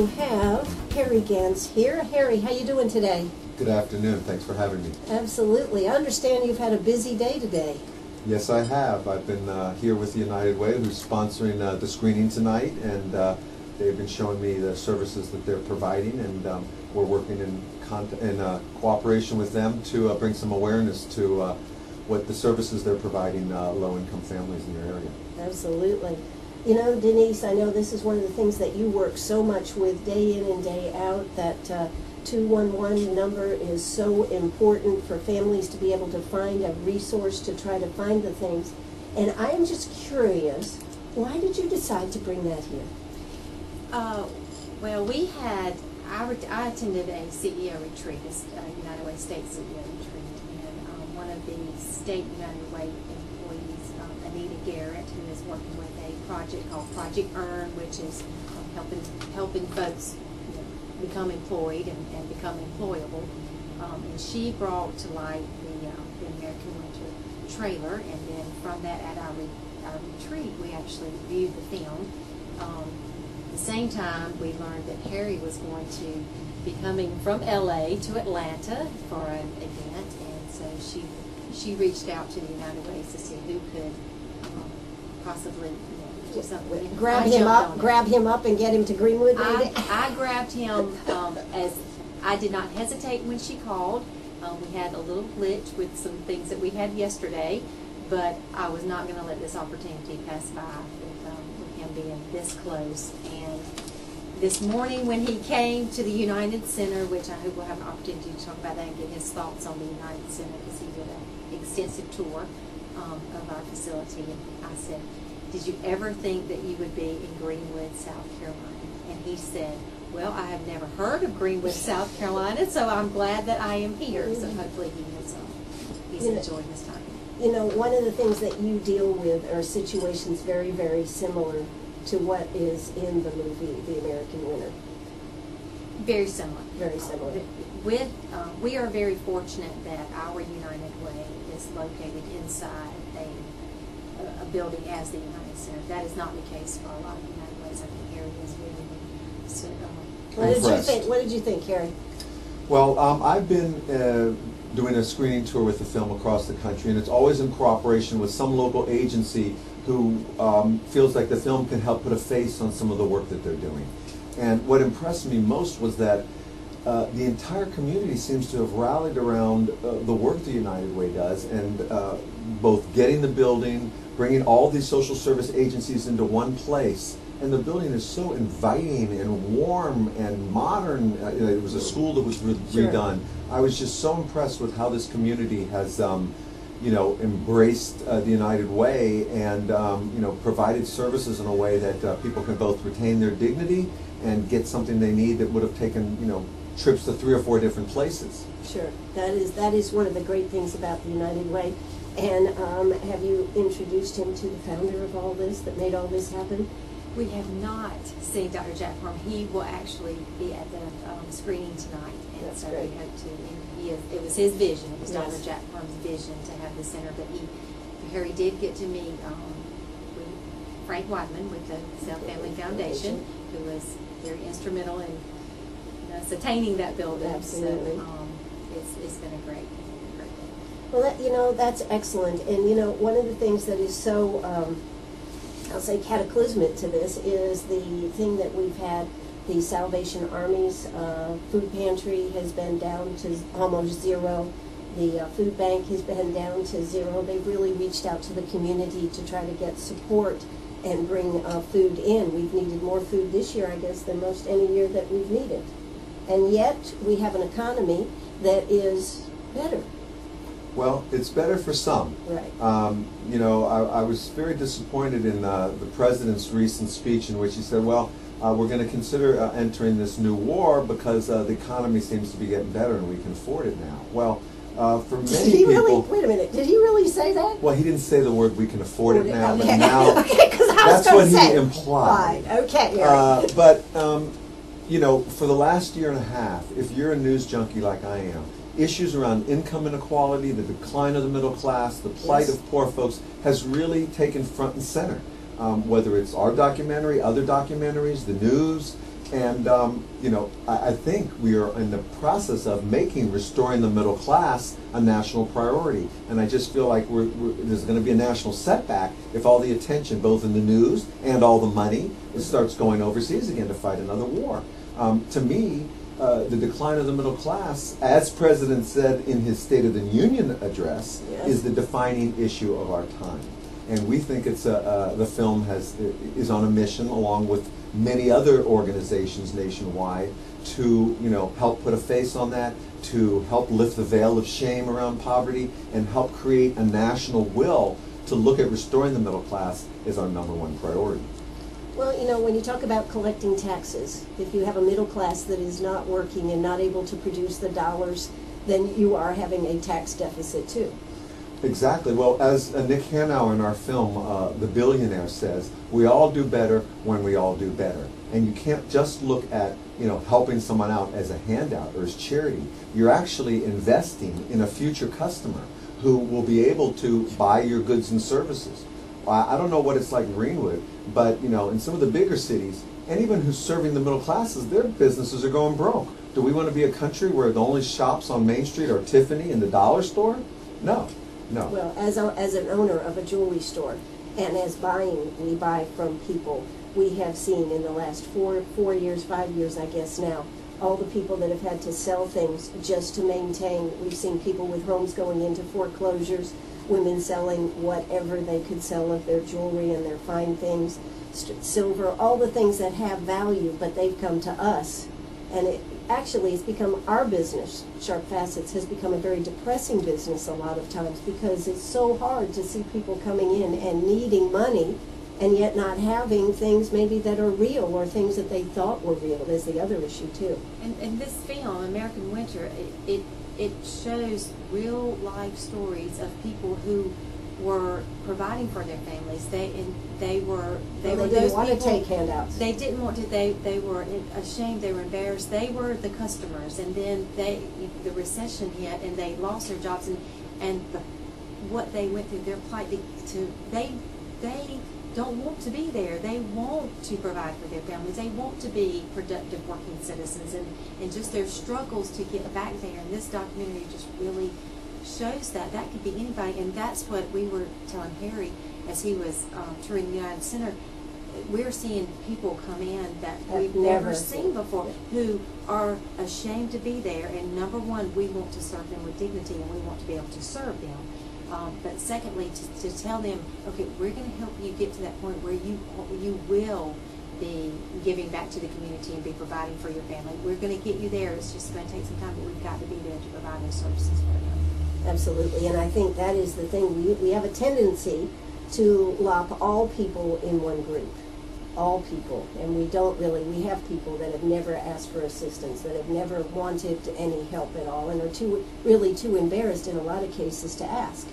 to have Harry Gantz here. Harry, how you doing today? Good afternoon. Thanks for having me. Absolutely. I understand you've had a busy day today. Yes, I have. I've been uh, here with the United Way, who's sponsoring uh, the screening tonight, and uh, they've been showing me the services that they're providing, and um, we're working in, con- in uh, cooperation with them to uh, bring some awareness to uh, what the services they're providing uh, low-income families in your area. Absolutely. You know, Denise, I know this is one of the things that you work so much with day in and day out, that uh, 211 number is so important for families to be able to find a resource to try to find the things. And I am just curious, why did you decide to bring that here? Uh, well, we had, I, I attended a CEO retreat, a United Way State CEO retreat, and um, one of the state United Way employees, um, Anita Garrett, who is working with project called Project Earn, which is um, helping helping folks you know, become employed and, and become employable. Um, and she brought to light the, uh, the American Winter trailer, and then from that at our, re- our retreat, we actually viewed the film. Um, at the same time, we learned that Harry was going to be coming from LA to Atlanta for an event, and so she she reached out to the United Ways to see who could um, possibly do something. with him. Grab I him jumped up, it. grab him up and get him to Greenwood, maybe? I, I grabbed him um, as I did not hesitate when she called. Uh, we had a little glitch with some things that we had yesterday, but I was not going to let this opportunity pass by with, um, with him being this close. And this morning when he came to the United Center, which I hope we'll have an opportunity to talk about that and get his thoughts on the United Center because he did an extensive tour um, of our facility. And I said, did you ever think that you would be in Greenwood, South Carolina? And he said, well, I have never heard of Greenwood, South Carolina, so I'm glad that I am here. So hopefully he has, um, he's enjoying his time. You know, one of the things that you deal with are situations very, very similar to what is in the movie, The American Winter. Very similar. Very similar. With, uh, we are very fortunate that our United Way is located inside a, a- a building as the United Center. That is not the case for a lot of United Ways. I think Harry is very, so, um, What did you think? What did you think, Harry? Well, um, I've been uh, doing a screening tour with the film across the country, and it's always in cooperation with some local agency who um, feels like the film can help put a face on some of the work that they're doing. And what impressed me most was that uh, the entire community seems to have rallied around uh, the work the United Way does, and uh, both getting the building, bringing all these social service agencies into one place. And the building is so inviting and warm and modern. Uh, it was a school that was re- Sure. redone. I was just so impressed with how this community has, um, you know, embraced uh, the United Way and, um, you know, provided services in a way that uh, people can both retain their dignity and get something they need that would have taken, you know, trips to three or four different places. Sure. That is that is one of the great things about the United Way. And um, have you introduced him to the founder of all this that made all this happen? We have not seen Dr. Jack Farm. He will actually be at the um, screening tonight, and That's so great. we hope to. And he is, it was his vision. It was Yes. Dr. Jack Farm's vision to have the center. But he, Harry did get to meet um, with Frank Wideman with the Self Family Foundation, who was very instrumental in us attaining that building. Absolutely. So um, it's, it's been a great. Well, that, you know, that's excellent. And, you know, one of the things that is so, um, I'll say cataclysmic to this is the thing that we've had, the Salvation Army's uh, food pantry has been down to almost zero. The uh, food bank has been down to zero. They've really reached out to the community to try to get support and bring uh, food in. We've needed more food this year, I guess, than most any year that we've needed. And yet, we have an economy that is better. Well, it's better for some. Right. Um, you know, I, I was very disappointed in uh, the president's recent speech in which he said, well, uh, we're going to consider uh, entering this new war because uh, the economy seems to be getting better and we can afford it now. Well, uh, for Did many he people, really? Wait a minute. Did he really say that? well, he didn't say the word "we can afford it now," okay. but now okay, that's what he implied. Right. Okay. Uh, but um, you know, for the last year and a half, if you're a news junkie like I am, issues around income inequality, the decline of the middle class, the plight Yes. of poor folks has really taken front and center. Um, whether it's our documentary, other documentaries, the news, And, um, you know, I, I think we are in the process of making restoring the middle class a national priority. And I just feel like we're, we're, there's going to be a national setback if all the attention, both in the news and all the money, starts going overseas again to fight another war. Um, to me, uh, the decline of the middle class, as President said in his State of the Union address, Yes. is the defining issue of our time. And we think it's a, uh, the film has, is on a mission along with many other organizations nationwide to, you know, help put a face on that, to help lift the veil of shame around poverty, and help create a national will to look at restoring the middle class as our number one priority. Well, you know, when you talk about collecting taxes, if you have a middle class that is not working and not able to produce the dollars, then you are having a tax deficit too. Exactly. Well, as uh, Nick Hanauer in our film, uh, The Billionaire, says, we all do better when we all do better. And you can't just look at, you know, helping someone out as a handout or as charity. You're actually investing in a future customer who will be able to buy your goods and services. I don't know what it's like in Greenwood, but, you know, in some of the bigger cities, anyone who's serving the middle classes, their businesses are going broke. Do we want to be a country where the only shops on Main Street are Tiffany and the dollar store? No, no. Well, as, a, as an owner of a jewelry store and as buying, we buy from people, we have seen in the last four, four years, five years, I guess now, all the people that have had to sell things just to maintain. We've seen people with homes going into foreclosures, women selling whatever they could sell of their jewelry and their fine things, silver, all the things that have value, but they've come to us. And it actually has become our business, Sharp Facets, has become a very depressing business a lot of times because it's so hard to see people coming in and needing money and yet not having things maybe that are real or things that they thought were real is the other issue too. And, and this film, American Winter, it, it, it shows real life stories of people who were providing for their families. They and they were they Well, were they didn't those want to take handouts. They didn't want to. They they were ashamed. They were embarrassed. They were the customers, and then they the recession hit, and they lost their jobs, and and the, what they went through, their plight to, to they they don't want to be there. They want to provide for their families. They want to be productive working citizens, and and just their struggles to get back there. And this documentary just really shows that that could be anybody, and that's what we were telling Harry as he was um, touring the United Center. We're seeing people come in that Have we've never never seen seen. before who are ashamed to be there. And number one, we want to serve them with dignity, and we want to be able to serve them. Um, but secondly, to, to tell them, okay, we're going to help you get to that point where you you will be giving back to the community and be providing for your family. We're going to get you there. It's just going to take some time, but we've got to be there to provide those services for them. Absolutely, and I think that is the thing. We, we have a tendency to lop all people in one group, all people, and we don't really. We have people that have never asked for assistance, that have never wanted any help at all, and are too really too embarrassed in a lot of cases to ask.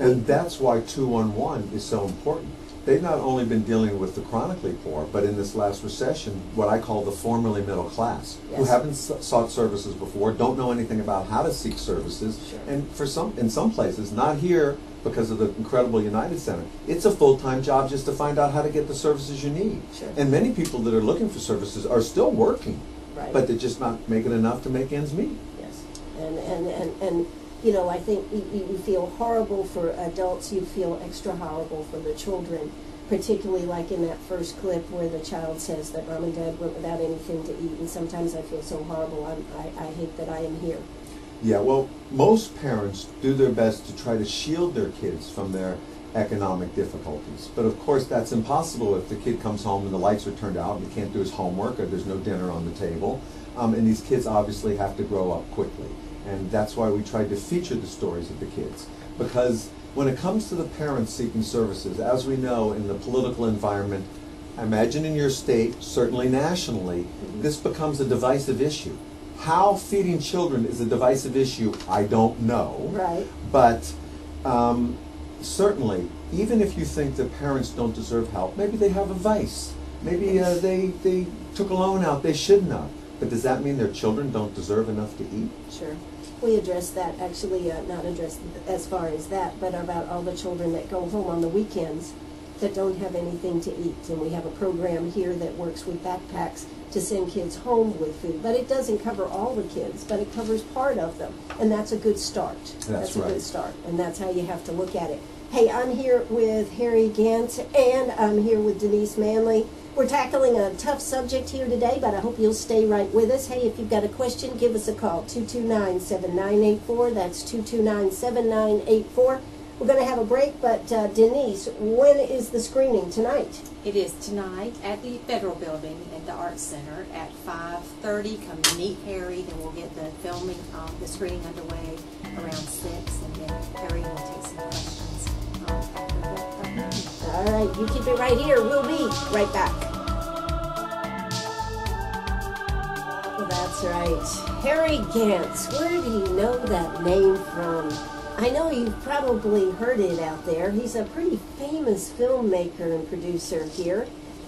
And that's why 211 is so important. They've not only been dealing with the chronically poor, but in this last recession, what I call the formerly middle class, who haven't s- sought services before, don't know anything about how to seek services, Sure. and for some, in some places, not here because of the incredible United Center, it's a full-time job just to find out how to get the services you need. Sure. And many people that are looking for services are still working, Right. but they're just not making enough to make ends meet. Yes, and, and, and, and, you know, I think you, you feel horrible for adults, you feel extra horrible for the children, particularly like in that first clip where the child says that mom and dad went without anything to eat, and sometimes I feel so horrible, I'm, I, I hate that I am here. Yeah, well, most parents do their best to try to shield their kids from their economic difficulties. But of course, that's impossible if the kid comes home and the lights are turned out and he can't do his homework or there's no dinner on the table. Um, and these kids obviously have to grow up quickly. And that's why we tried to feature the stories of the kids. Because when it comes to the parents seeking services, as we know in the political environment, I imagine in your state, certainly nationally, this becomes a divisive issue. How feeding children is a divisive issue, I don't know. Right. But um, certainly, even if you think that parents don't deserve help, maybe they have a vice. Maybe uh, they, they took a loan out they shouldn't. But does that mean their children don't deserve enough to eat? Sure. We addressed that, actually, uh, not addressed as far as that, but about all the children that go home on the weekends that don't have anything to eat. And we have a program here that works with backpacks to send kids home with food. But it doesn't cover all the kids, but it covers part of them. And that's a good start. That's a right. good start. And that's how you have to look at it. Hey, I'm here with Harry Gantz and I'm here with Denise Manley. We're tackling a tough subject here today, but I hope you'll stay right with us. Hey, if you've got a question, give us a call 229 7984. That's 229 7984. We're going to have a break, but uh, Denise, when is the screening tonight? It is tonight at the Federal Building at the Arts Center at 5:30. Come meet Harry, then we'll get the filming, um, the screening underway around 6, and then Harry will take some questions All right, you keep it right here. We'll be right back. Oh, that's right. Harry Gantz. Where do you know that name from? I know you've probably heard it out there. He's a pretty famous filmmaker and producer here.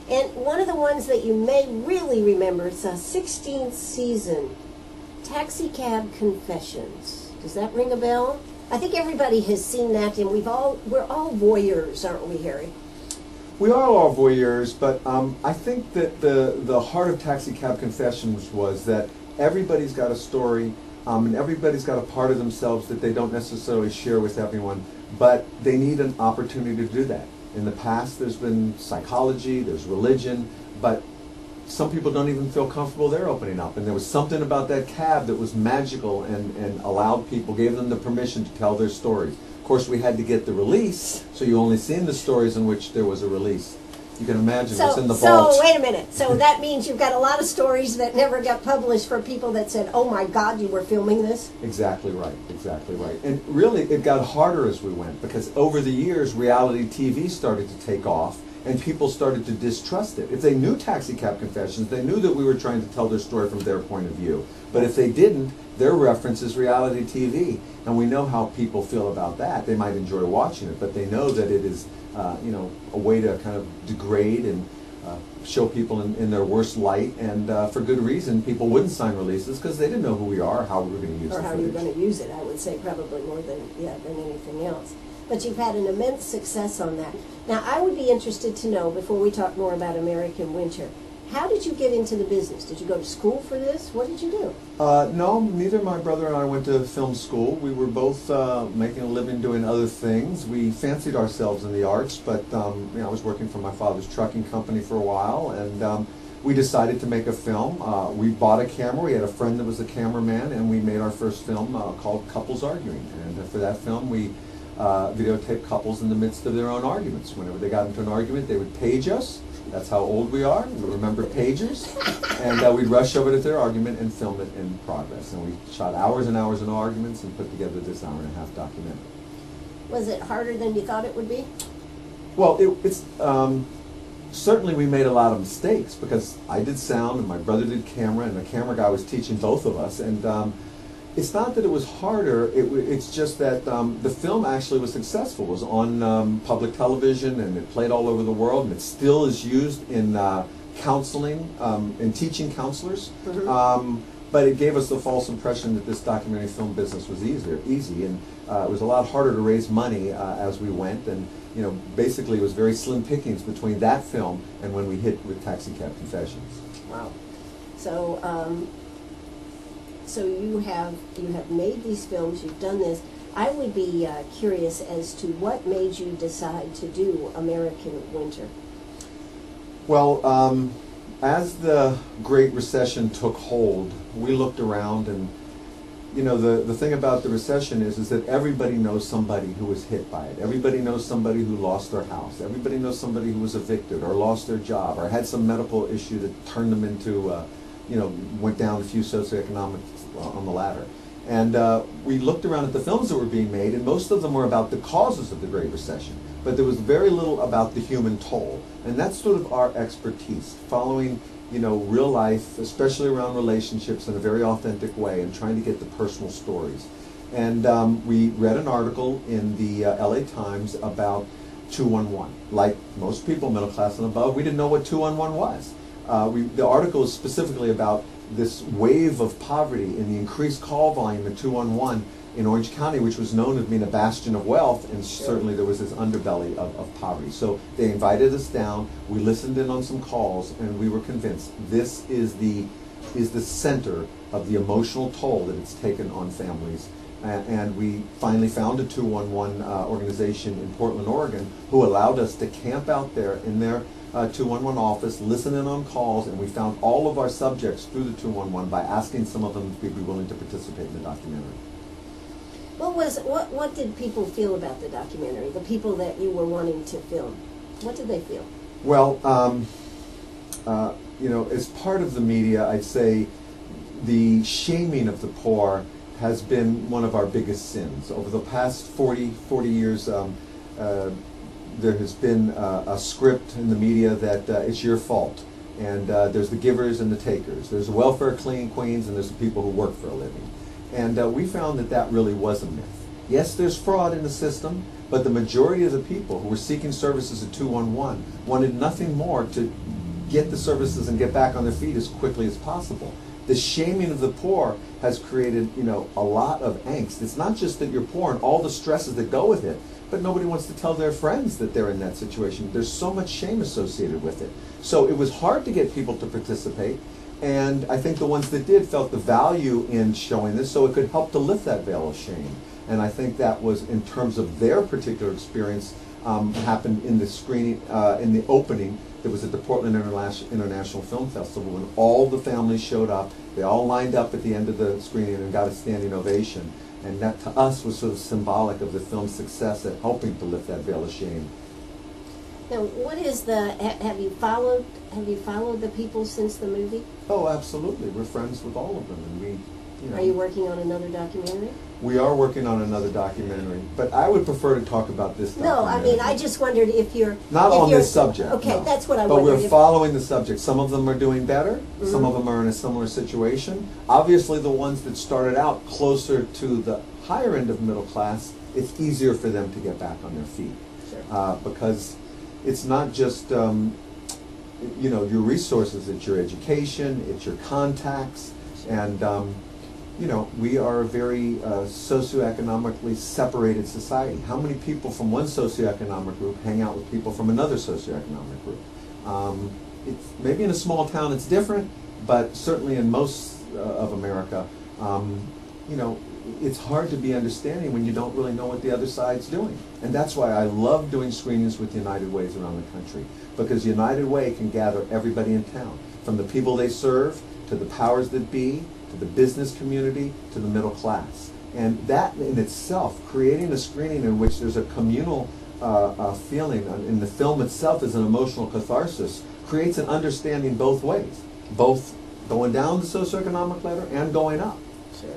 And one of the ones that you may really remember is a 16th season, Taxi Cab Confessions. Does that ring a bell? I think everybody has seen that, and we've all we're all voyeurs, aren't we, Harry? We are all voyeurs, but um, I think that the, the heart of Taxi Cab Confessions was that everybody's got a story um, and everybody's got a part of themselves that they don't necessarily share with everyone, but they need an opportunity to do that. In the past, there's been psychology, there's religion, but some people don't even feel comfortable they're opening up. And there was something about that cab that was magical and, and allowed people, gave them the permission to tell their stories. Of course, we had to get the release, so you only seen the stories in which there was a release. You can imagine what's in the so vault. wait a minute. So that means you've got a lot of stories that never got published for people that said, "Oh my God, you were filming this." Exactly right, exactly right. And really, it got harder as we went because over the years, reality TV started to take off and people started to distrust it. If they knew Taxi Cab Confessions, they knew that we were trying to tell their story from their point of view. But if they didn't, their reference is reality TV. And we know how people feel about that. They might enjoy watching it, but they know that it is, uh, you know, a way to kind of degrade and uh, show people in, in their worst light. And uh, for good reason, people wouldn't sign releases because they didn't know who we are, how we were going to use it. Or how you're going to use it. I would say probably more than yeah than anything else. But you've had an immense success on that. Now, I would be interested to know before we talk more about American Winter. How did you get into the business? Did you go to school for this? What did you do? Uh, no, neither my brother and I went to film school. We were both uh, making a living doing other things. We fancied ourselves in the arts, but um, you know, I was working for my father's trucking company for a while, and um, we decided to make a film. Uh, we bought a camera. We had a friend that was a cameraman, and we made our first film uh, called Couples Arguing. And for that film, we uh, videotaped couples in the midst of their own arguments. Whenever they got into an argument, they would page us. That's how old we are. We remember pagers. And uh, we'd rush over to their argument and film it in progress. And we shot hours and hours of arguments and put together this hour and a half documentary. Was it harder than you thought it would be? Well, it, it's um, certainly we made a lot of mistakes because I did sound and my brother did camera, and the camera guy was teaching both of us. And um, it's not that it was harder; it, it's just that um, the film actually was successful. It was on um, public television and it played all over the world, and it still is used in uh, counseling, um, in teaching counselors. Mhm. Um, but it gave us the false impression that this documentary film business was easier, easy, and uh, it was a lot harder to raise money uh, as we went. And you know, basically, it was very slim pickings between that film and when we hit with Taxi Cab Confessions. Wow. So, um, so you have you have made these films. You've done this. I would be uh, curious as to what made you decide to do American Winter. Well, um, as the Great Recession took hold, we looked around and you know the, the thing about the recession is is that everybody knows somebody who was hit by it. Everybody knows somebody who lost their house. Everybody knows somebody who was evicted or lost their job or had some medical issue that turned them into uh, you know went down a few socioeconomic on the ladder. And uh, we looked around at the films that were being made, and most of them were about the causes of the Great Recession. But there was very little about the human toll. And that's sort of our expertise, following, you know, real life, especially around relationships in a very authentic way and trying to get the personal stories. And um, we read an article in the uh, LA Times about 211. Like most people, middle class and above, we didn't know what 211 was. Uh, we, the article is specifically about this wave of poverty and the increased call volume at 211 in Orange County, which was known as being a bastion of wealth, and certainly there was this underbelly of, of poverty. So they invited us down. We listened in on some calls, and we were convinced this is the is the center of the emotional toll that it's taken on families. A- And we finally found a 211 uh, organization in Portland, Oregon, who allowed us to camp out there in their uh, 211 office, listen in on calls, and we found all of our subjects through the 211 by asking some of them if they'd be willing to participate in the documentary. What was what what did people feel about the documentary? The people that you were wanting to film, what did they feel? Well, um, uh, you know, as part of the media, I'd say the shaming of the poor has been one of our biggest sins. Over the past 40, 40 years, um, uh, there has been uh, a script in the media that uh, it's your fault. And uh, there's the givers and the takers. There's the welfare clean queens and there's the people who work for a living. And uh, we found that that really was a myth. Yes, there's fraud in the system, but the majority of the people who were seeking services at 211 wanted nothing more to get the services and get back on their feet as quickly as possible. The shaming of the poor has created, you know, a lot of angst. It's not just that you're poor and all the stresses that go with it, but nobody wants to tell their friends that they're in that situation. There's so much shame associated with it. So it was hard to get people to participate, and I think the ones that did felt the value in showing this so it could help to lift that veil of shame. And I think that was, in terms of their particular experience, um, happened in the screening, uh, in the opening that was at the Portland International Film Festival when all the families showed up. They all lined up at the end of the screening and got a standing ovation. And that to us was sort of symbolic of the film's success at helping to lift that veil of shame. Now, what is the? Have you followed? Have you followed the people since the movie? Oh, absolutely. We're friends with all of them, and we, you know, Are you working on another documentary? we are working on another documentary. But I would prefer to talk about this. No, I mean, I just wondered if you're Not if on you're- this subject. Okay, no. that's what I But we're following the subject. Some of them are doing better. Some Mhm. of them are in a similar situation. Obviously, the ones that started out closer to the higher end of middle class, it's easier for them to get back on their feet Sure. uh, because it's not just um, you know your resources; it's your education, it's your contacts, and um, you know we are a very uh, socioeconomically separated society. How many people from one socioeconomic group hang out with people from another socioeconomic group? Um, maybe in a small town it's different, but certainly in most uh, of America, um, you know, it's hard to be understanding when you don't really know what the other side's doing. And that's why I love doing screenings with United Ways around the country, because United Way can gather everybody in town, from the people they serve, to the powers that be, to the business community, to the middle class. And that in itself, creating a screening in which there's a communal uh, uh, feeling, uh, in the film itself is an emotional catharsis, creates an understanding both ways, both going down the socioeconomic ladder and going up. Sure,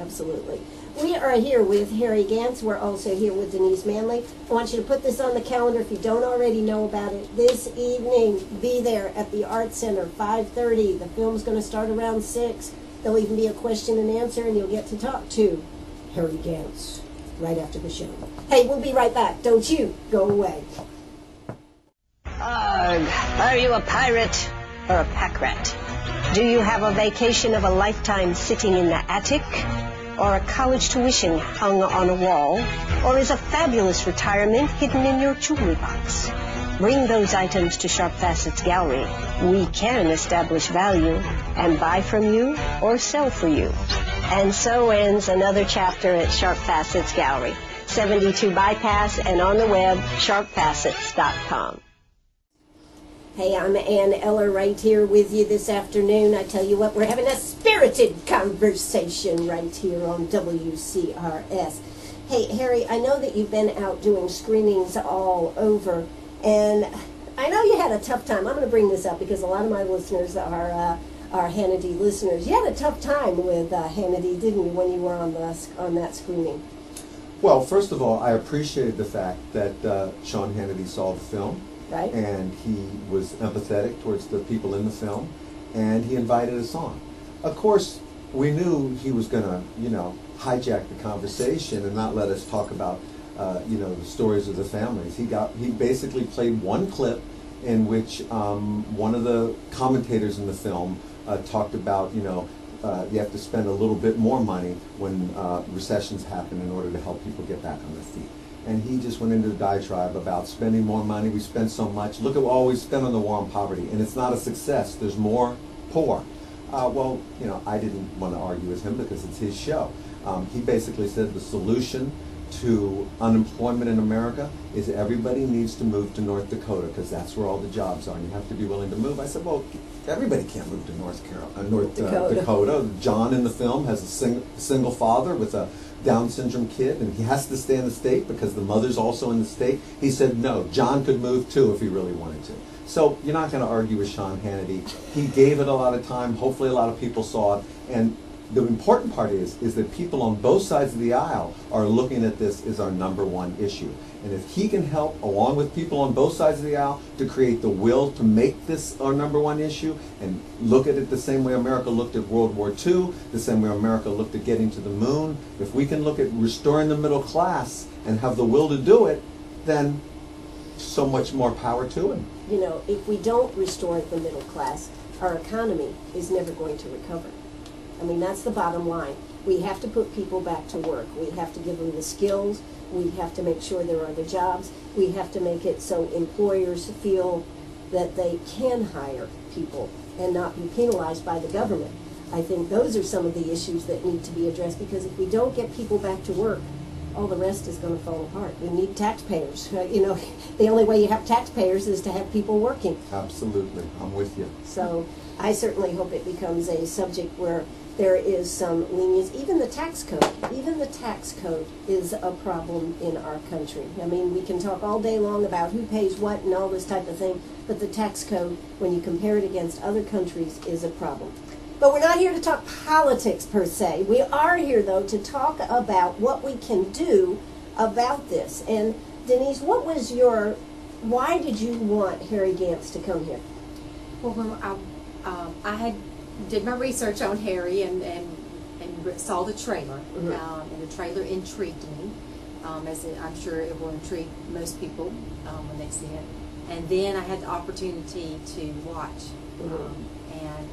absolutely. We are here with Harry Gantz. We're also here with Denise Manley. I want you to put this on the calendar if you don't already know about it. This evening, be there at the Art Center, 5:30. The film's going to start around 6. There'll even be a question and answer, and you'll get to talk to Harry Gantz right after the show. Hey, we'll be right back. Don't you go away. Arg, are you a pirate or a pack rat? Do you have a vacation of a lifetime sitting in the attic? Or a college tuition hung on a wall? Or is a fabulous retirement hidden in your jewelry box? Bring those items to Sharp Facets Gallery. We can establish value and buy from you or sell for you. And so ends another chapter at Sharp Facets Gallery. 72 Bypass and on the web, sharpfacets.com. Hey, I'm Anne Eller right here with you this afternoon. I tell you what, we're having a spirited conversation right here on WCRS. Hey, Harry, I know that you've been out doing screenings all over, and I know you had a tough time. I'm going to bring this up because a lot of my listeners are uh, are Hannity listeners. You had a tough time with uh, Hannity, didn't you, when you were on the on that screening? Well, first of all, I appreciated the fact that uh, Sean Hannity saw the film, Right. and he was empathetic towards the people in the film, and he invited us on. Of course, we knew he was going to, you know, hijack the conversation and not let us talk about, uh, you know, the stories of the families. He got he basically played one clip in which um, one of the commentators in the film uh, talked about, you know, uh, you have to spend a little bit more money when uh, recessions happen in order to help people get back on their feet. And he just went into the diatribe about spending more money. We spend so much. Look at all we spend on the war on poverty, and it's not a success. There's more poor. Uh, well, you know, I didn't want to argue with him because it's his show. Um, he basically said the solution to unemployment in America is everybody needs to move to North Dakota because that's where all the jobs are, and you have to be willing to move. I said, well, everybody can't move to North Carolina, uh, North uh, Dakota. Dakota. John in the film has a sing- single father with a Down syndrome kid, and he has to stay in the state because the mother's also in the state. He said no, John could move too if he really wanted to. So you're not going to argue with Sean Hannity. He gave it a lot of time. Hopefully, a lot of people saw it, and the important part is is that people on both sides of the aisle are looking at this as our number one issue. And if he can help, along with people on both sides of the aisle, to create the will to make this our number one issue and look at it the same way America looked at World War II, the same way America looked at getting to the moon, if we can look at restoring the middle class and have the will to do it, then so much more power to him. You know, if we don't restore the middle class, our economy is never going to recover. I mean, that's the bottom line. We have to put people back to work. We have to give them the skills. We have to make sure there are the jobs. We have to make it so employers feel that they can hire people and not be penalized by the government. I think those are some of the issues that need to be addressed because if we don't get people back to work, all the rest is going to fall apart. We need taxpayers. You know, the only way you have taxpayers is to have people working. Absolutely. I'm with you. So I certainly hope it becomes a subject where there is some lenience. Even the tax code, even the tax code is a problem in our country. I mean, we can talk all day long about who pays what and all this type of thing, but the tax code, when you compare it against other countries, is a problem. But we're not here to talk politics per se. We are here, though, to talk about what we can do about this. And Denise, what was your, why did you want Harry Gantz to come here? Well, when I, um, I had did my research on Harry and and, and saw the trailer, Mhm. um, and the trailer intrigued me, um, as it, I'm sure it will intrigue most people um, when they see it. And then I had the opportunity to watch, Mhm. um, and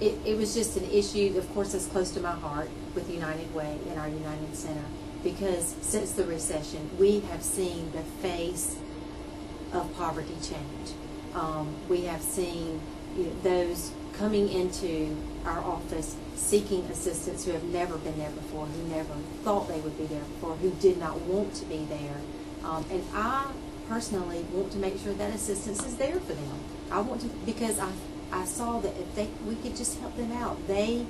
it, it was just an issue. Of course, that's close to my heart with United Way and our United Center because since the recession, we have seen the face of poverty change. Um, we have seen you know, those coming into our office seeking assistance who have never been there before, who never thought they would be there before, who did not want to be there. Um, and I personally want to make sure that assistance is there for them. I want to because I I saw that if they we could just help them out, they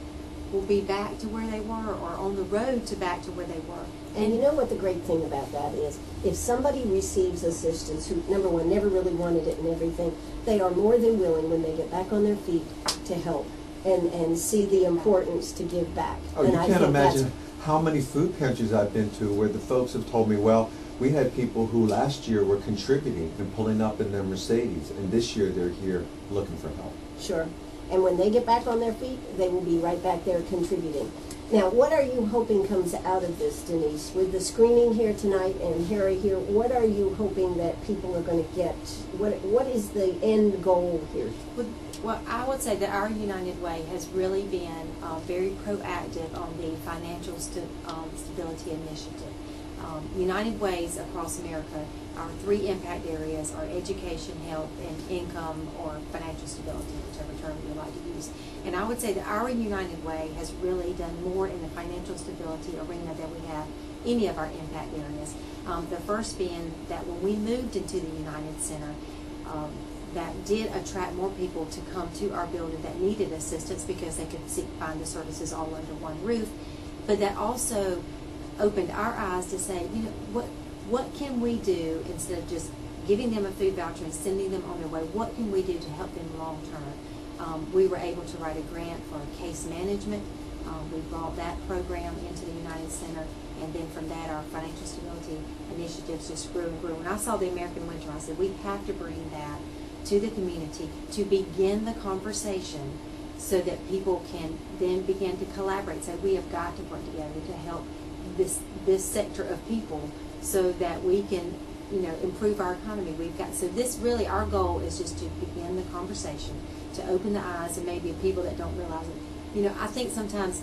will be back to where they were or on the road to back to where they were. And you know what the great thing about that is? If somebody receives assistance who, number one, never really wanted it and everything, they are more than willing when they get back on their feet to help and, and see the importance to give back. Oh, you and I can't think imagine how many food pantries I've been to where the folks have told me, well, we had people who last year were contributing and pulling up in their Mercedes, and this year they're here looking for help. Sure. And when they get back on their feet, they will be right back there contributing. Now, what are you hoping comes out of this, Denise? With the screening here tonight and Harry here, what are you hoping that people are going to get? What What is the end goal here? Would- Well, I would say that our United Way has really been uh, very proactive on the financial st- um, stability initiative. Um, United Ways across America, our three impact areas are education, health, and income or financial stability, whichever term you like to use. And I would say that our United Way has really done more in the financial stability arena than we have any of our impact areas. Um, the first being that when we moved into the United Center, um, that did attract more people to come to our building that needed assistance because they could seek, find the services all under one roof. But that also opened our eyes to say, you know, what what can we do instead of just giving them a food voucher and sending them on their way? What can we do to help them long term? Um, we were able to write a grant for case management. Um, we brought that program into the United Center, and then from that, our financial stability initiatives just grew and grew. When I saw the American Winter, I said we have to bring that to the community to begin the conversation so that people can then begin to collaborate. So we have got to work together to help this this sector of people so that we can you know improve our economy. We've got so this really our goal is just to begin the conversation to open the eyes and maybe people that don't realize it you know, I think sometimes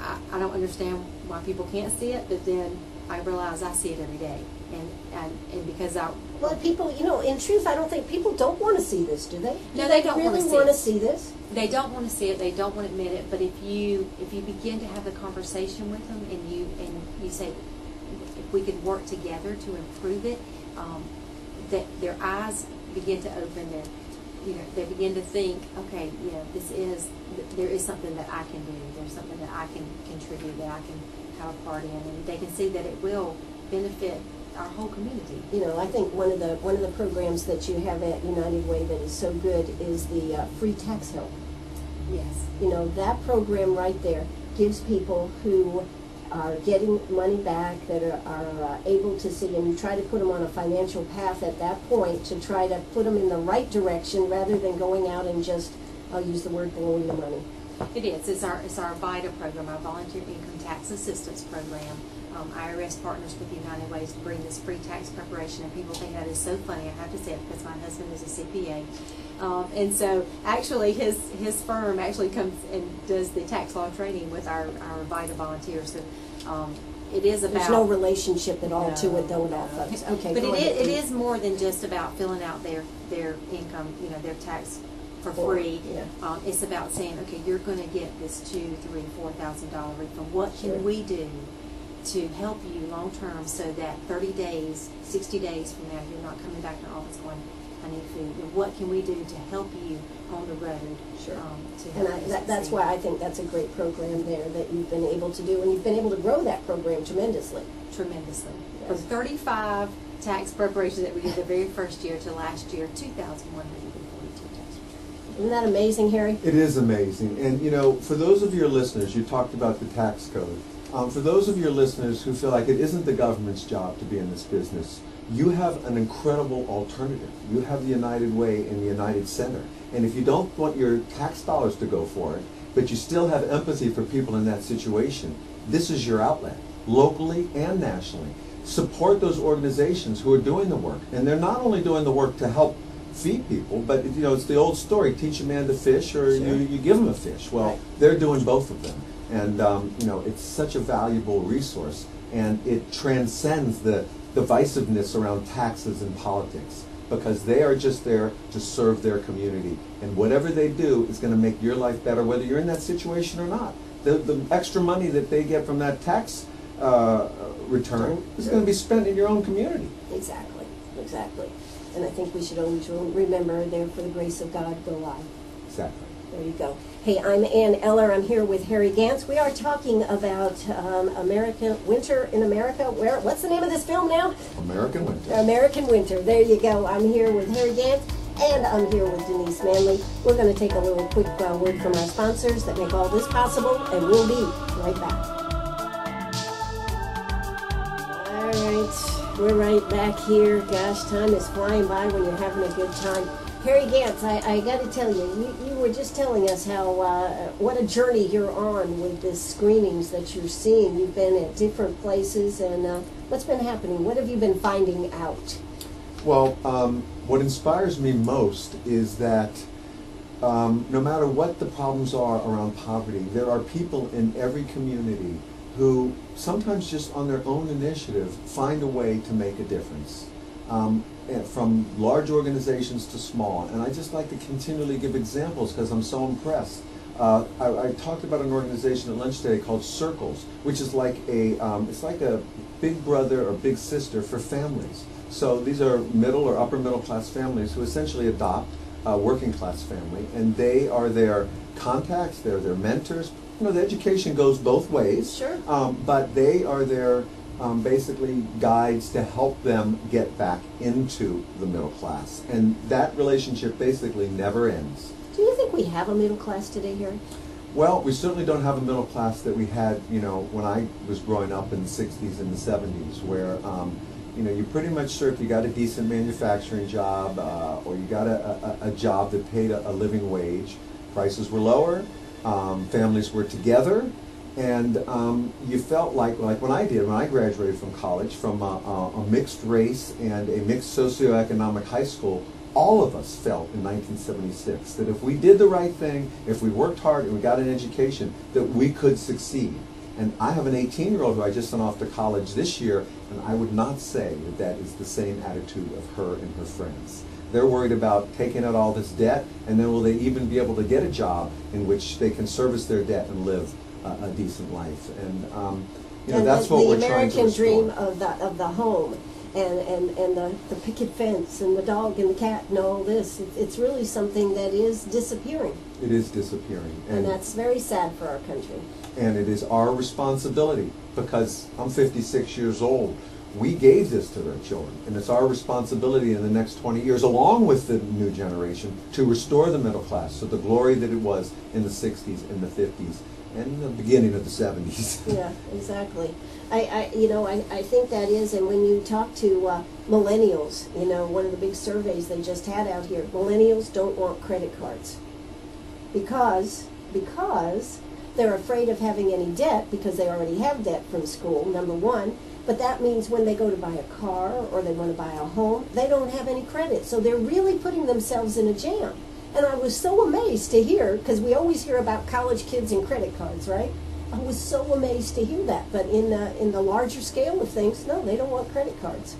I, I don't understand why people can't see it, but then I realize I see it every day, and and, and because I Well, people, you know, in truth, I don't think people don't want to see this, do they? No, do they don't really see want to see this. they don't want to see it, they don't want to admit it, but if you if you begin to have the conversation with them and you and you say if we could work together to improve it, um, that their eyes begin to open and you know they begin to think, okay, you know this is there is something that I can do, there's something that I can contribute, that I can have a part in, and they can see that it will benefit our whole community. You know, I think one of the one of the programs that you have at United Way that is so good is the uh, free tax help. Yes. You know, that program right there gives people who are getting money back that are, are uh, able to see, and you try to put them on a financial path at that point to try to put them in the right direction rather than going out and just, I'll use the word blowing the money. It is. It's our it's our VITA program, our Volunteer Income Tax Assistance Program. Um, IRS partners with United Ways to bring this free tax preparation, and people think that is so funny. I have to say it because my husband is a CPA, um, and so actually his his firm actually comes and does the tax law training with our our VITA volunteers. So um, it is about There's no relationship at all to it, though, at all, No. folks. Okay, but it is, it is more than just about filling out their their income, you know, their tax for For- free. yeah. Um, it's about saying, okay, you're going to get this two, three, four thousand dollar refund. What Sure. can we do to help you long term so that thirty days, sixty days from now, you're not coming back to the office going, I need food. And what can we do to help you on the road? Sure. Um, to And I, that, that's why I think that's a great program there that you've been able to do, and you've been able to grow that program tremendously. tremendously. Yes. From 35 tax preparations that we did the very first year to last year, 2,142 tax returns. Isn't that amazing, Harry? It is amazing. And, you know, for those of your listeners, you talked about the tax code. Um, for those of your listeners who feel like it isn't the government's job to be in this business, you have an incredible alternative. You have the United Way and the United Center. And if you don't want your tax dollars to go for it, but you still have empathy for people in that situation, this is your outlet, locally and nationally. Support those organizations who are doing the work. And they're not only doing the work to help feed people, but you know, it's the old story, teach a man to fish or Sure. you, you give him a fish. Well, Right. they're doing both of them. And, um, you know, it's such a valuable resource and it transcends the divisiveness around taxes and politics because they are just there to serve their community. And whatever they do is going to make your life better, whether you're in that situation or not. The, the extra money that they get from that tax uh, return is going to be spent in your own community. Exactly, exactly. And I think we should always remember, there for the grace of God, go I. Exactly. There you go. Hey, I'm Anne Eller. I'm here with Harry Gantz. We are talking about um, America, Winter in America. Where? What's the name of this film now? American Winter. American Winter. There you go. I'm here with Harry Gantz, and I'm here with Denise Manley. We're going to take a little quick uh, word from our sponsors that make all this possible, and we'll be right back. All right, we're right back here. Gosh, time is flying by when you're having a good time. Harry Gantz, I, I got to tell you, you, you were just telling us how uh, what a journey you're on with the screenings that you're seeing. You've been at different places, and uh, what's been happening? What have you been finding out? Well, um, what inspires me most is that um, no matter what the problems are around poverty, there are people in every community who sometimes just on their own initiative find a way to make a difference. Um, from large organizations to small. And I just like to continually give examples because I'm so impressed. Uh, I, I talked about an organization at lunch today called Circles, which is like a um, it's like a big brother or big sister for families. So these are middle or upper middle class families who essentially adopt a working class family, and they are their contacts, they're their mentors. You know, the education goes both ways. Sure. Um, but they are their um, basically guides to help them get back into the middle class, and that relationship basically never ends. Do you think we have a middle class today, Harry? Well, we certainly don't have a middle class that we had, you know, when I was growing up in the 60s and the 70s, where, um, you know, you're pretty much sure if you got a decent manufacturing job uh, or you got a, a, a job that paid a, a living wage, prices were lower, um, families were together, and um, you felt like, like when I did, when I graduated from college, from a, a, mixed race and a mixed socioeconomic high school, all of us felt in 1976 that if we did the right thing, if we worked hard and we got an education, that we could succeed. And I have an 18 year old who I just sent off to college this year, and I would not say that that is the same attitude of her and her friends. They're worried about taking out all this debt, and then will they even be able to get a job in which they can service their debt and live uh, a decent life? And um, you know and that's the, what the we're trying to American dream of the of the home, and and and the, the picket fence and the dog and the cat and all this. It, it's really something that is disappearing, It is disappearing, and that's very sad for our country. and it is our responsibility because I'm 56 years old. We gave this to their children, and it's our responsibility in the next 20 years, along with the new generation, to restore the middle class to the glory that it was in the 60s and the 50s and the beginning of the 70s. Yeah, exactly. I, I you know, I, I think that is, and when you talk to uh, millennials, you know, one of the big surveys they just had out here, millennials don't want credit cards because because they're afraid of having any debt because they already have debt from school. Number one. But that means when they go to buy a car or they want to buy a home, they don't have any credit. So they're really putting themselves in a jam. And I was so amazed to hear, because we always hear about college kids and credit cards, right? I was so amazed to hear that. But in the, in the larger scale of things, no, they don't want credit cards.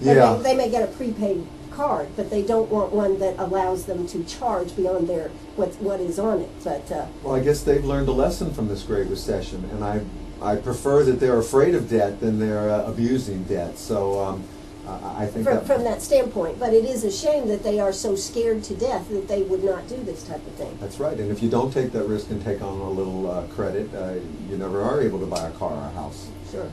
They yeah. may, they may get a prepaid card, but they don't want one that allows them to charge beyond their what what is on it. But uh, Well, I guess they've learned a lesson from this Great Recession, and I, I prefer that they're afraid of debt than they're uh, abusing debt. So um, I I think from, that, from that standpoint, but it is a shame that they are so scared to death that they would not do this type of thing. that's right. And if you don't take that risk and take on a little uh, credit, uh, you never are able to buy a car or a house. Sure.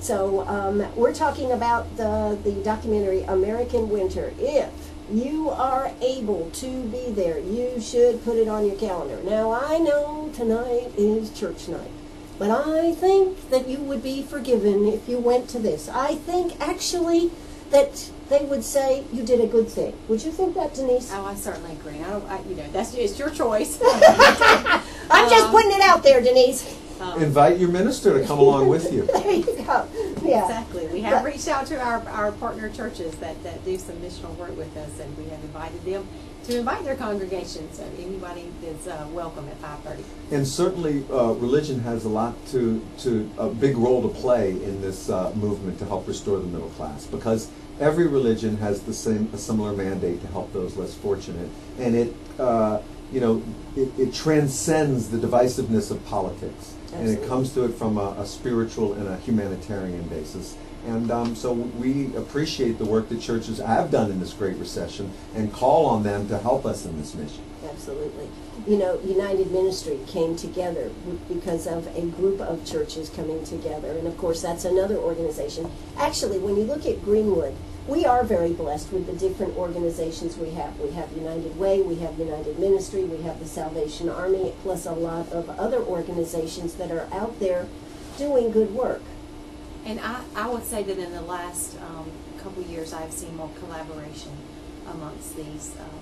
So um, we're talking about the the documentary American Winter. If you are able to be there, you should put it on your calendar. Now I know tonight is church night, but I think that you would be forgiven if you went to this. I think actually that they would say you did a good thing. Would you think that, Denise? Oh, I certainly agree. I don't, I, you know, that's it's your choice. I'm just putting it out there, Denise. Um, Invite your minister to come along with you. there you go. Yeah. Exactly. We have But- reached out to our, our partner churches that, that do some missional work with us, and we have invited them to invite their congregation. So anybody is uh, welcome at 5:30. And certainly, uh, religion has a lot to, to a big role to play in this uh, movement to help restore the middle class because every religion has the same a similar mandate to help those less fortunate, and it uh, you know it, it transcends the divisiveness of politics, and it comes to it from a, a spiritual and a humanitarian basis. And um, so we appreciate the work that churches have done in this great recession and call on them to help us in this mission. Absolutely. You know, United Ministry came together because of a group of churches coming together. And of course, that's another organization. Actually, when you look at Greenwood, we are very blessed with the different organizations we have. We have United Way, we have United Ministry, we have the Salvation Army, plus a lot of other organizations that are out there doing good work. And I, I would say that in the last um, couple years, I've seen more collaboration amongst these um,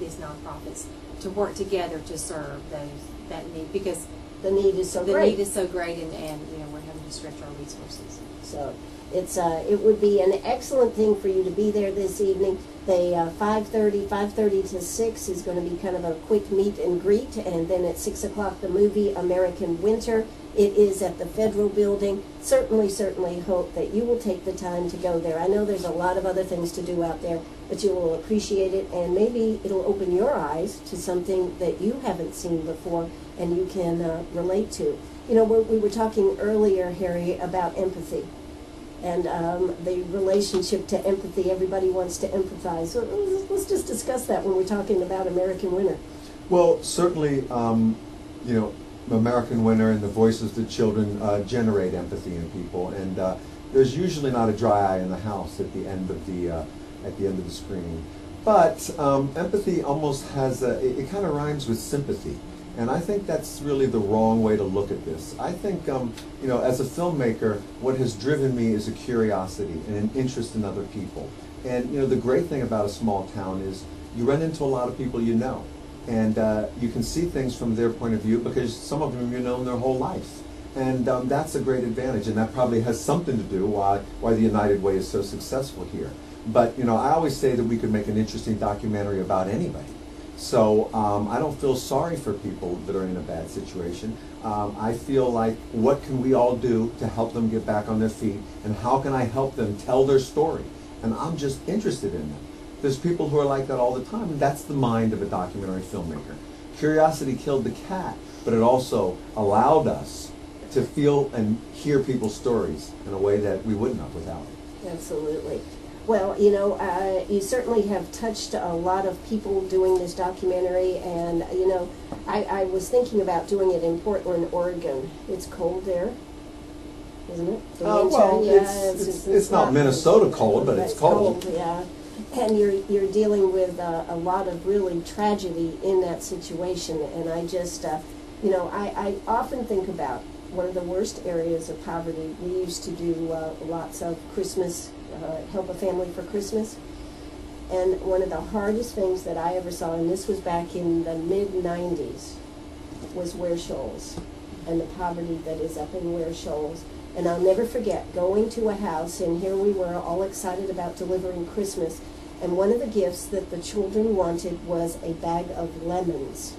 these nonprofits to work together to serve those that need because The need is so the great. need is so great, and, and you know we're having to stretch our resources. So it's uh, it would be an excellent thing for you to be there this evening. They uh, 5:30, 5:30 to 6 is going to be kind of a quick meet and greet, and then at 6 o'clock the movie American Winter. It is at the Federal Building. Certainly, certainly hope that you will take the time to go there. I know there's a lot of other things to do out there, but you will appreciate it, and maybe it'll open your eyes to something that you haven't seen before and you can uh, relate to. You know, we we were talking earlier, Harry, about empathy and um, the relationship to empathy. Everybody wants to empathize. So let's- just discuss that when we're talking about American Winter. Well, certainly, um, you know, American Winter and the voices that children uh, generate empathy in people, and uh, there's usually not a dry eye in the house at the end of the uh, at the end of the screening. But um, empathy almost has a, it, it kind of rhymes with sympathy, and I think that's really the wrong way to look at this. I think, um, you know, as a filmmaker, what has driven me is a curiosity and an interest in other people. And you know, the great thing about a small town is you run into a lot of people you know and uh, you can see things from their point of view because some of them you know their whole life, and um, that's a great advantage, and that probably has something to do why why the United Way is so successful here. but you know, I always say that we could make an interesting documentary about anybody. So um, I don't feel sorry for people that are in a bad situation. Um, I feel like what can we all do to help them get back on their feet, and how can I help them tell their story? And I'm just interested in them. There's people who are like that all the time, and that's the mind of a documentary filmmaker. Curiosity killed the cat, but it also allowed us to feel and hear people's stories in a way that we wouldn't have without it. Absolutely. Well, you know, uh, you certainly have touched a lot of people doing this documentary, and you know, I, I was thinking about doing it in Portland, Oregon. It's cold there, isn't it? The Uh, well, yeah, it's- it's- it's not Minnesota cold, but it's cold. Yeah, and you're you're dealing with uh, a lot of really tragedy in that situation, and I just, uh, you know, I, I often think about one of the worst areas of poverty. We used to do uh, lots of Christmas, uh, help a family for Christmas. And one of the hardest things that I ever saw, and this was back in the mid 90s, was Ware Shoals and the poverty that is up in Ware Shoals. And I'll never forget going to a house, and here we were all excited about delivering Christmas. And one of the gifts that the children wanted was a bag of lemons.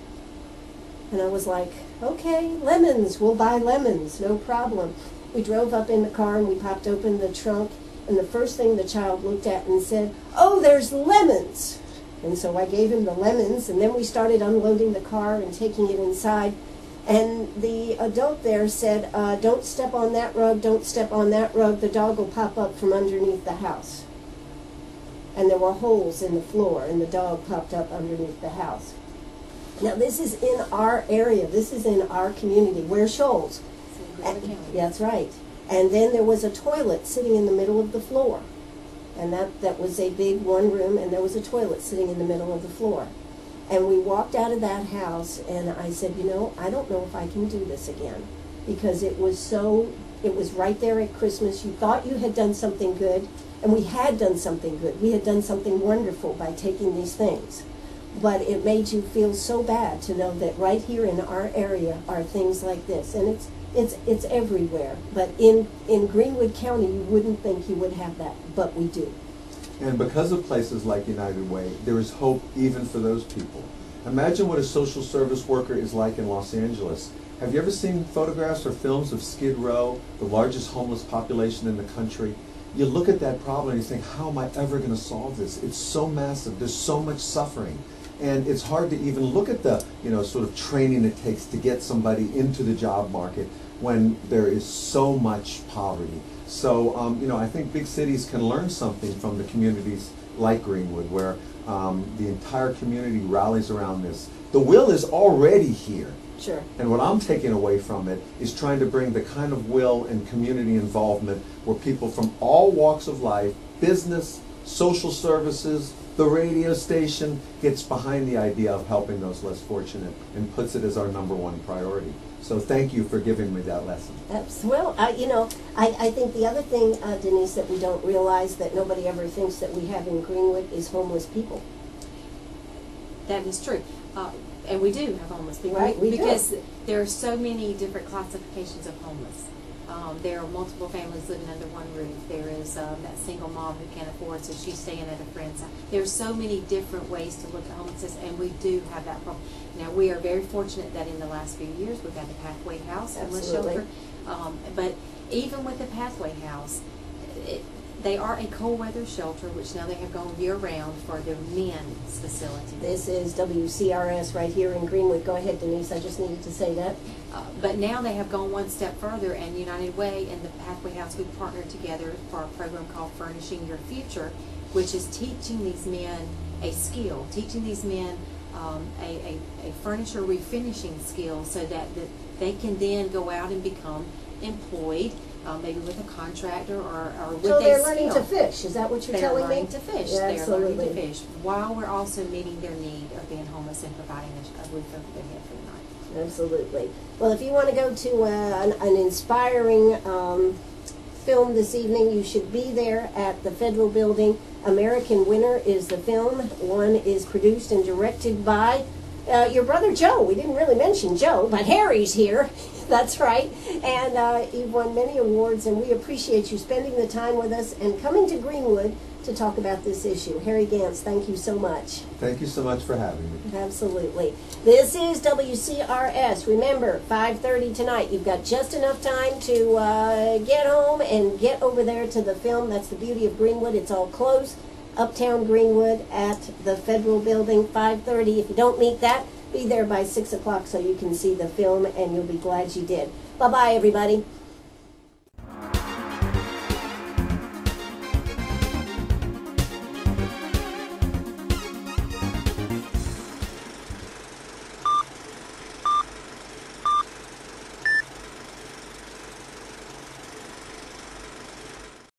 And I was like, okay, lemons, we'll buy lemons, no problem. We drove up in the car and we popped open the trunk, and the first thing the child looked at and said, oh, there's lemons. And so I gave him the lemons, and then we started unloading the car and taking it inside. And the adult there said, uh, don't step on that rug, don't step on that rug, the dog will pop up from underneath the house. And there were holes in the floor, and the dog popped up underneath the house. Now, this is in our area, this is in our community, Ware Shoals. County. That's right. And then there was a toilet sitting in the middle of the floor. And that, that was a big one room, and there was a toilet sitting in the middle of the floor. And we walked out of that house, and I said, you know, I don't know if I can do this again. Because it was so, it was right there at Christmas. You thought you had done something good, and we had done something good. We had done something wonderful by taking these things. But it made you feel so bad to know that right here in our area are things like this. And it's, it's, it's everywhere. But in, in Greenwood County, you wouldn't think you would have that, but we do. And because of places like United Way, there is hope even for those people. Imagine what a social service worker is like in Los Angeles. Have you ever seen photographs or films of Skid Row, the largest homeless population in the country? You look at that problem and you think, how am I ever going to solve this? It's so massive. There's so much suffering. And it's hard to even look at the, you know, sort of training it takes to get somebody into the job market when there is so much poverty. So, um, you know, I think big cities can learn something from the communities like Greenwood, where um, the entire community rallies around this. The will is already here. Sure. And what I'm taking away from it is trying to bring the kind of will and community involvement where people from all walks of life, business, social services, the radio station gets behind the idea of helping those less fortunate and puts it as our number one priority. So thank you for giving me that lesson. That's, well, I, you know, I, I think the other thing, uh, Denise, that we don't realize that nobody ever thinks that we have in Greenwood is homeless people. That is true. Uh, and we do have homeless people. Right, we do. Because there are so many different classifications of homeless. Um, there are multiple families living under one roof. There is um, that single mom who can't afford, so she's staying at a friend's house. There are so many different ways to look at homelessness, and we do have that problem. Now, we are very fortunate that in the last few years we've had the Pathway House Absolutely. shelter. Um, but even with the Pathway House, it, they are a cold weather shelter, which now they have gone year round for their men's facility. This is WCRS right here in Greenwood. Go ahead, Denise, I just needed to say that. Uh, but now they have gone one step further, and United Way and the Pathway House, we partnered together for a program called Furnishing Your Future, which is teaching these men a skill, teaching these men um, a, a, a furniture refinishing skill so that, that they can then go out and become employed, uh, maybe with a contractor or, or with So a they're learning to fish, is that what you're They're telling me? learning to fish. Yeah, They're learning to absolutely. fish while we're also meeting their need of being homeless and providing a, a roof over their head for the night. Absolutely. Well, if you want to go to uh, an, an inspiring um, film this evening, you should be there at the Federal Building. American Winter is the film. One is produced and directed by uh, your brother Joe. We didn't really mention Joe, but Harry's here. That's right. And uh, you've won many awards, and we appreciate you spending the time with us and coming to Greenwood to talk about this issue. Harry Gantz, thank you so much. Thank you so much for having me. Absolutely. This is WCRS. Remember, 5:30 tonight. You've got just enough time to uh, get home and get over there to the film. That's the beauty of Greenwood. It's all close. Uptown Greenwood at the Federal Building, 5:30. If you don't meet that, be there by six o'clock so you can see the film, and you'll be glad you did. Bye bye, everybody.